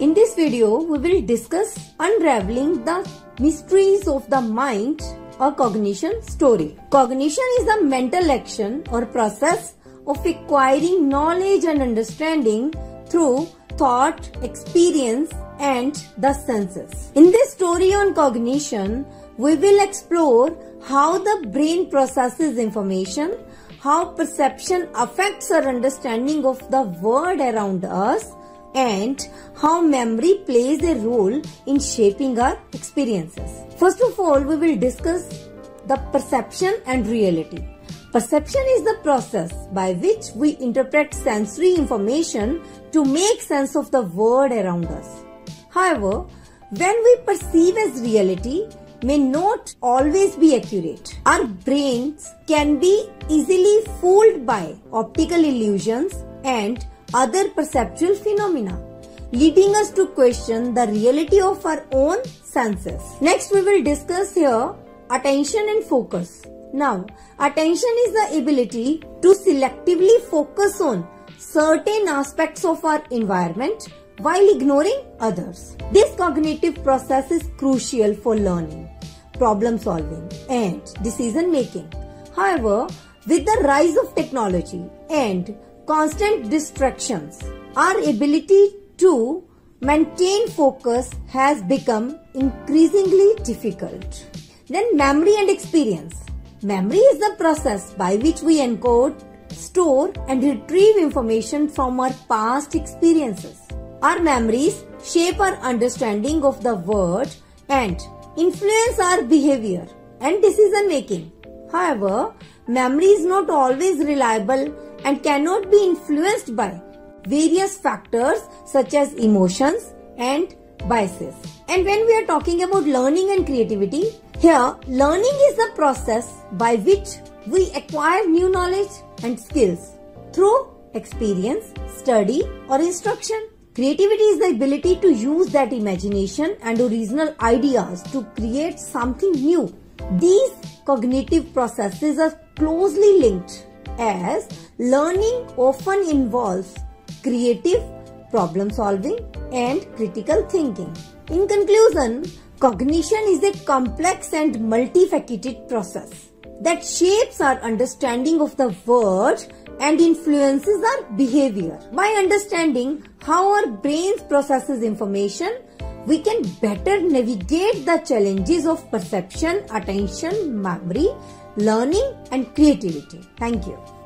In this video, we will discuss unraveling the mysteries of the mind or cognition story. Cognition is the mental action or process of acquiring knowledge and understanding through thought, experience, and the senses. In this story on cognition, we will explore how the brain processes information, how perception affects our understanding of the world around us, and how memory plays a role in shaping our experiences. First of all, we will discuss the perception and reality. Perception is the process by which we interpret sensory information to make sense of the world around us. However, when we perceive as reality may not always be accurate. Our brains can be easily fooled by optical illusions and other perceptual phenomena, leading us to question the reality of our own senses. Next, we will discuss here attention and focus. Now, attention is the ability to selectively focus on certain aspects of our environment while ignoring others. This cognitive process is crucial for learning, problem solving and decision making. However, with the rise of technology and constant distractions, our ability to maintain focus has become increasingly difficult. Then memory and experience. Memory is the process by which we encode, store and retrieve information from our past experiences. Our memories shape our understanding of the world and influence our behavior and decision making. However, memory is not always reliable and cannot be influenced by various factors such as emotions and biases. And when we are talking about learning and creativity, here learning is the process by which we acquire new knowledge and skills through experience, study or instruction. Creativity is the ability to use that imagination and original ideas to create something new. These cognitive processes are closely linked as learning often involves creative problem solving and critical thinking. In conclusion, cognition is a complex and multifaceted process that shapes our understanding of the world and influences our behavior. By understanding how our brains processes information, we can better navigate the challenges of perception, attention, memory, learning and creativity. Thank you.